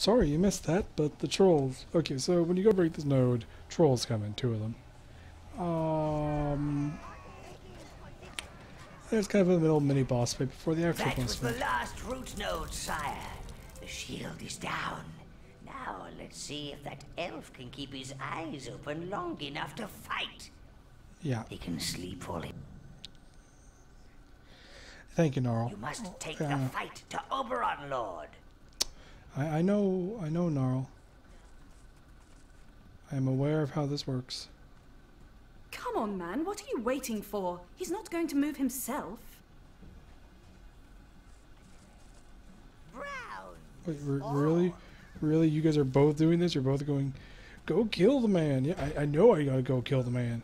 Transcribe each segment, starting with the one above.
sorry you missed that, but the trolls. Okay, so when you go break this node, trolls come in, two of them. Um, there's kind of a little mini boss fight before the actual That boss was the last root node, sire. The shield is down. Now let's see if that elf can keep his eyes open long enough to fight. Yeah, He can sleep while he... thank you, Gnarl. You must take yeah. the fight to Oberon, Lord. I, I know, I know, Gnarl. I am aware of how this works. Come on, man. What are you waiting for? He's not going to move himself. Brown. Wait, re- really? Really? You guys are both doing this? You're both going, go kill the man. Yeah, I, I know I gotta go kill the man.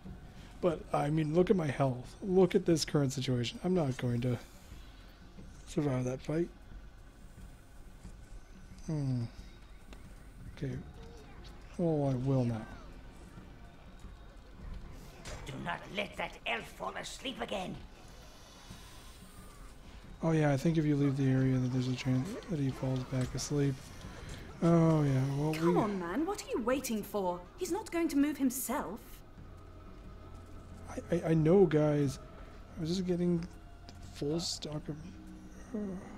But, I mean, look at my health. Look at this current situation. I'm not going to survive that fight. Hmm. Okay. Oh, I will now. Do not let that elf fall asleep again. Oh yeah, I think if you leave the area that there's a chance that he falls back asleep. Oh yeah, well Come we... on, man. What are you waiting for? He's not going to move himself. I, I, I know, guys. I was just getting full stock of. Do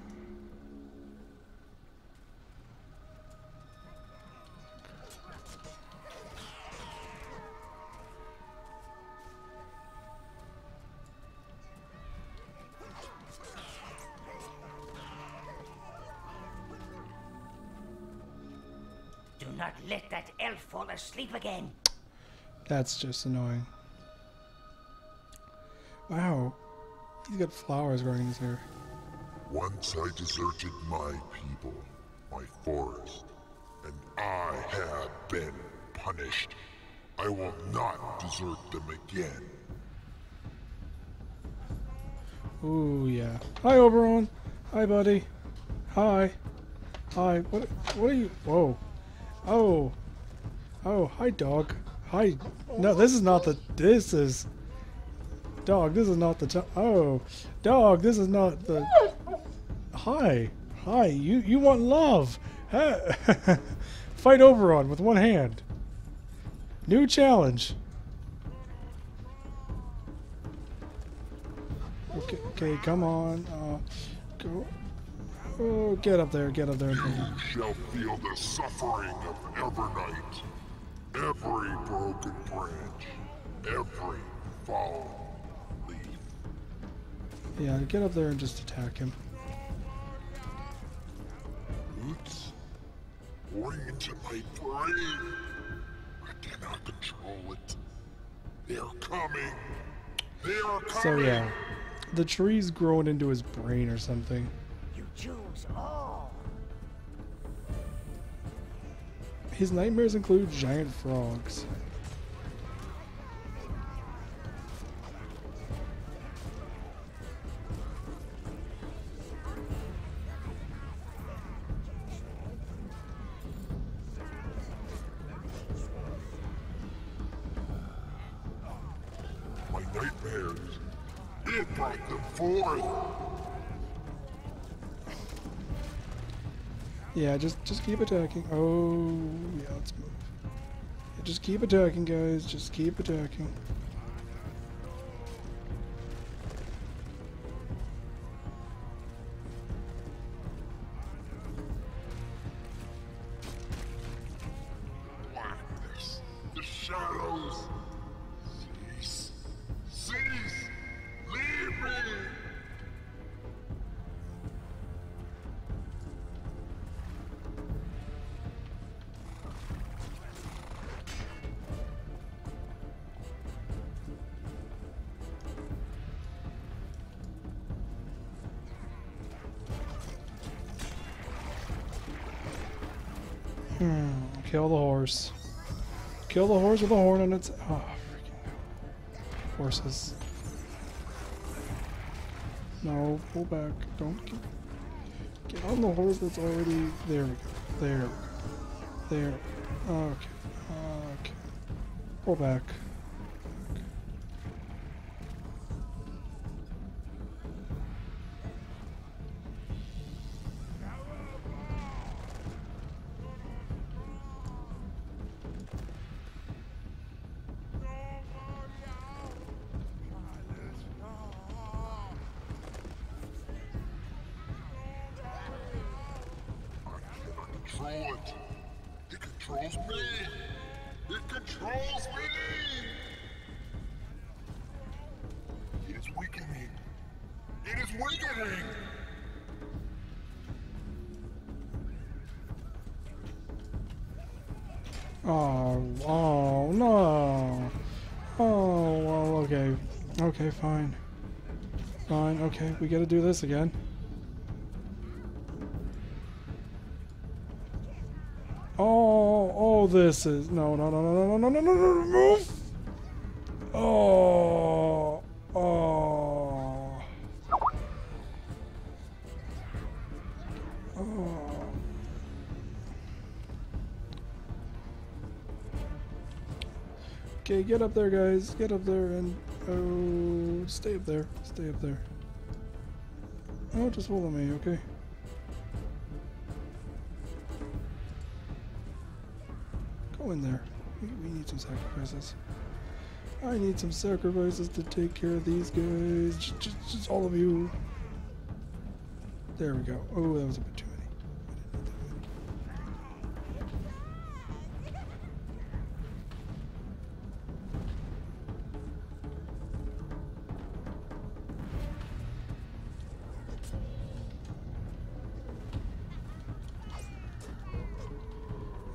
not let that elf fall asleep again. That's just annoying. Wow, he's got flowers growing in his hair. Once I deserted my people, my forest, and I have been punished. I will not desert them again. Ooh yeah. Hi Oberon. Hi buddy. Hi. Hi. What? What are you? Whoa. Oh. Oh. Hi dog. Hi. No, this is not the. This is. Dog. This is not the. Oh. Dog. This is not the. Hi. Hi. You. You want love? Fight Oberon with one hand. New challenge. Okay, okay, come on. Uh, go. Oh, get up there, get up there. You shall feel the suffering of Evernight. Every broken branch, every fallen leaf. Yeah, get up there and just attack him. Roots pouring into my brain. I cannot control it. They are coming. They are coming. So yeah, the tree's growing into his brain or something. You choose all. His nightmares include giant frogs. My nightmares. It brought them forth. Yeah, just just keep attacking. Oh, yeah, let's move. Yeah, just keep attacking, guys. Just keep attacking. Hmm. Kill the horse. Kill the horse with a horn on its. Oh, freaking horses. No, pull back. Don't get, get on the horse that's already. There we go. There. There. Okay. Okay. Pull back. Control it. It controls me. It controls me. It is weakening. It is weakening. Oh, oh, no. Oh, well, okay. Okay, fine. Fine, okay, we gotta do this again. This is no, no, no, no, no, no, no, no, no, no, move. Oh, oh, oh. Okay, get up there, guys. Get up there and oh, stay up there. Stay up there. Oh, just follow me, okay? In there. We, we need some sacrifices. I need some sacrifices to take care of these guys. Just, just, just all of you. There we go. Oh, that was a bit too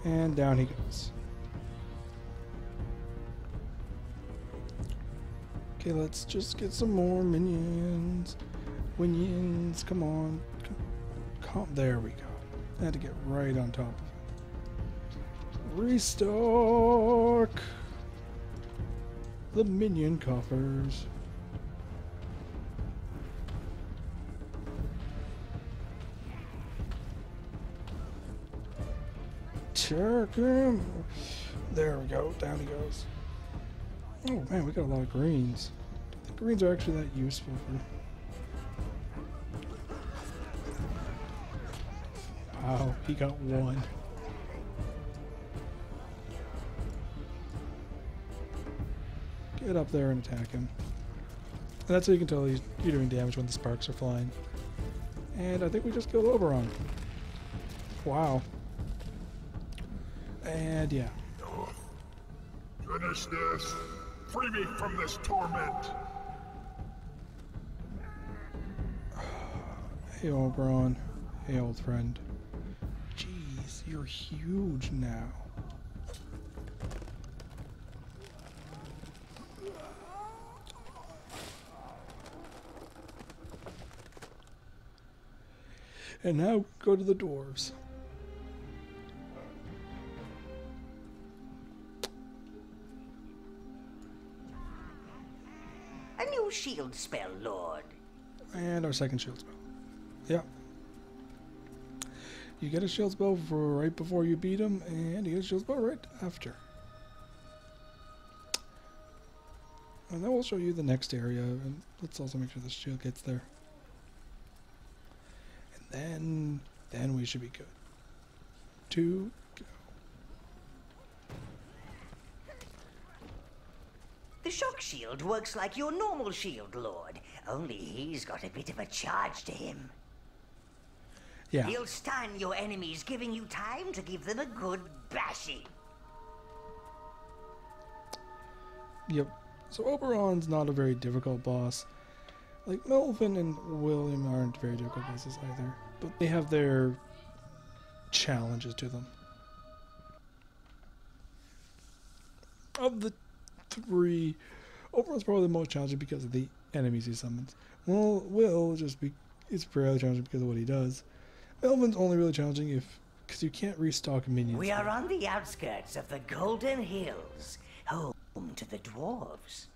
many. And down he goes. Okay, let's just get some more minions. Minions, come on. Come, there we go. I had to get right on top of it. Restock the minion coffers. Check him. Um, there we go. Down he goes. Oh man, we got a lot of greens. The greens are actually that useful for. Wow, he got one. Get up there and attack him. And that's how you can tell he's, you're doing damage when the sparks are flying. And I think we just killed Oberon. Wow. And yeah. Finish this. Free me from this torment. Hey, Oberon. Hey, old friend. Jeez, you're huge now. And now go to the dwarves. Shield spell, Lord. And our second shield spell. Yeah. You get a shield spell for right before you beat him, and you get a shield spell right after. And that will show you the next area, and let's also make sure the shield gets there. And then, then we should be good. Two, go. The shock shield works like your normal shield, Lord. Only he's got a bit of a charge to him. Yeah. He'll stun your enemies, giving you time to give them a good bashing. Yep. So Oberon's not a very difficult boss. Like Melvin and William aren't very difficult bosses either, but they have their challenges to them. Of the three, Oberon's probably the most challenging because of the enemies he summons. Well, Will just be it's fairly challenging because of what he does. Melvin's only really challenging if because you can't restock minions. We are on the outskirts of the Golden Hills, home to the dwarves.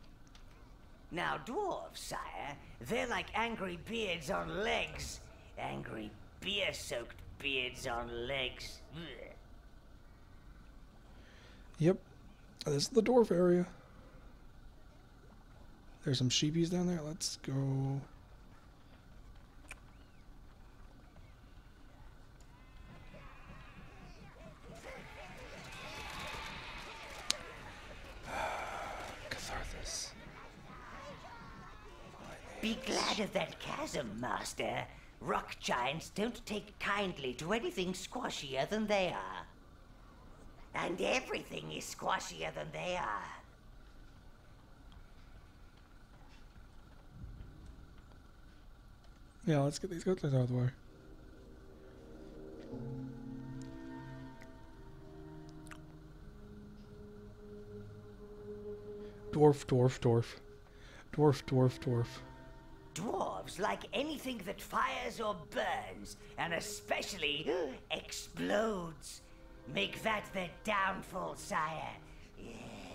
Now, dwarves, sire, they're like angry beards on legs. Angry beer soaked beards on legs. Ugh. Yep. This is the dwarf area. There's some sheepies down there. Let's go. Catharthus. Be glad of that chasm, master. rock giants don't take kindly to anything squashier than they are. And everything is squashier than they are. Yeah, let's get these goats out of the way. Dwarf, dwarf, dwarf. Dwarf, dwarf, dwarf. Dwarves like anything that fires or burns, and especially explodes. Make that their downfall, sire. Yes.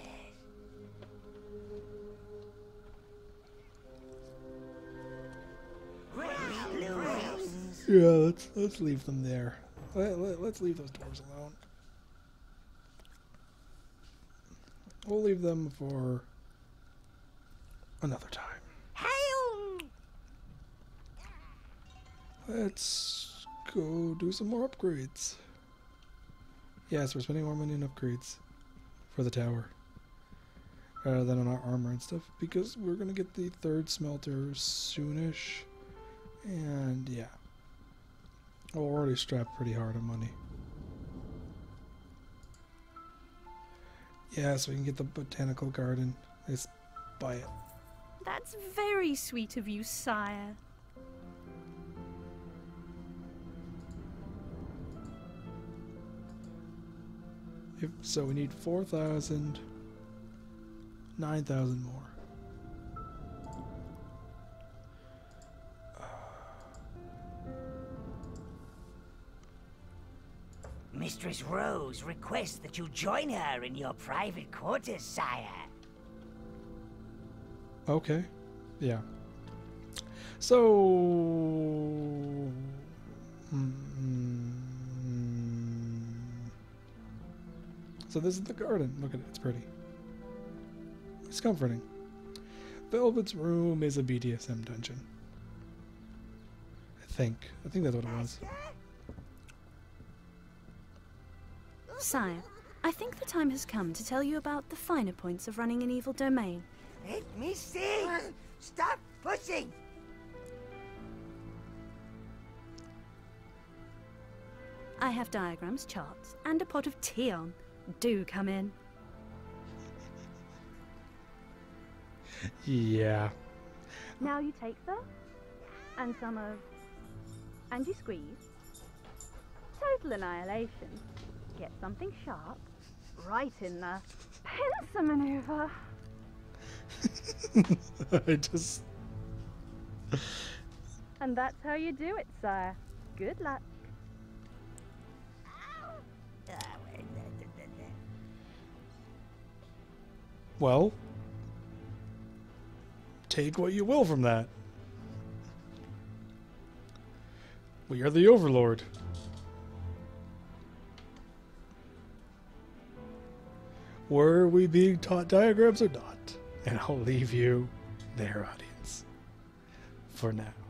Yeah, let's let's leave them there. Let, let, let's leave those dwarves alone. We'll leave them for another time. Let's go do some more upgrades. Yes, we're spending more money on upgrades for the tower rather than on our armor and stuff because we're gonna get the third smelter soonish, and yeah, we're already strapped pretty hard on money. Yeah, so we can get the botanical garden. Let's buy it. That's very sweet of you, sire. If, so we need 4,000, 9,000 more. Mistress Rose requests that you join her in your private quarters, sire. Okay. Yeah. So. mm, So this is the garden. Look at it. It's pretty. It's comforting. Velvet's room is a BDSM dungeon. I think. I think that's what it was. Sire, I think the time has come to tell you about the finer points of running an evil domain. Let me see. Stop pushing. I have diagrams, charts, and a pot of tea on. Do come in. Yeah. Now you take the, and some of, and you squeeze. Total annihilation. Get something sharp, right in the pincer maneuver. I just. And that's how you do it, sire. Good luck. Well. Take what you will from that. We are the Overlord. Were we being taught diagrams or not? And I'll leave you their audience for now.